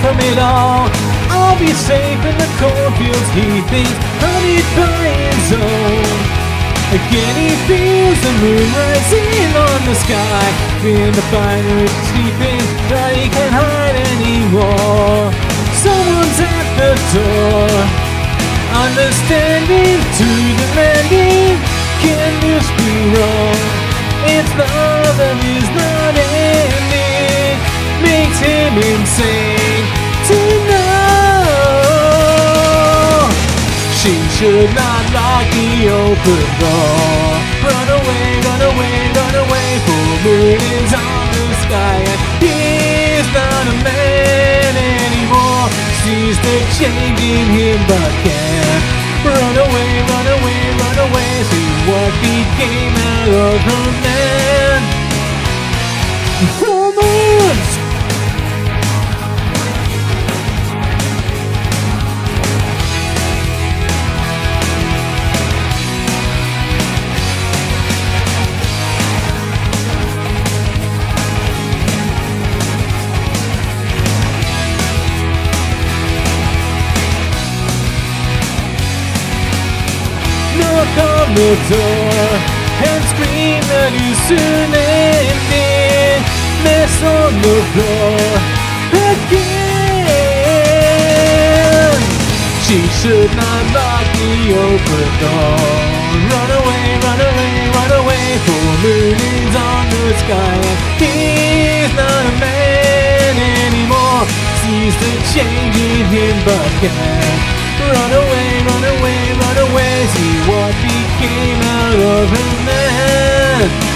from it all. I'll be safe in the cornfields, he thinks, hunted by his own. Again he feels the moon rising on the sky. Feeling the fire is sleeping, but he can't hide anymore. Someone's at the door. Understanding to the landing. Can this be wrong? It's love that is not ending. Makes him insane should not lock the open door. Run away, run away, run away. Full moon is on the sky, and he's not a man anymore. Sees the change in him, but can't run away, run away, run away. See what became out of her man. The door and scream that you soon ending. Mess on the floor again. She should not lock the open door. Run away, run away, run away. Full moon is on the sky he's not a man anymore. Sees the change in him but can't Run away, run away, run away. See what became out of her man.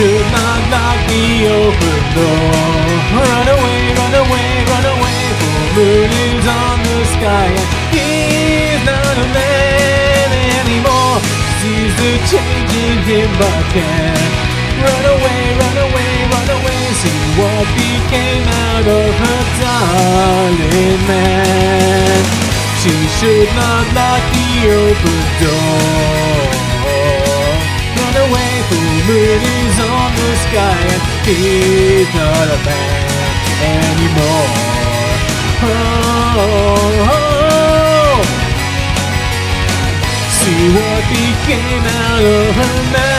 Should not lock the open door. Run away, run away, run away. Full moon is on the sky, and he's not a man anymore. Sees the change in him, but can't run away, run away, run away. See what became out of her darling man. She should not lock the open door. Is on the sky, and he's not a man anymore. Oh, oh, oh. See what became out of her man.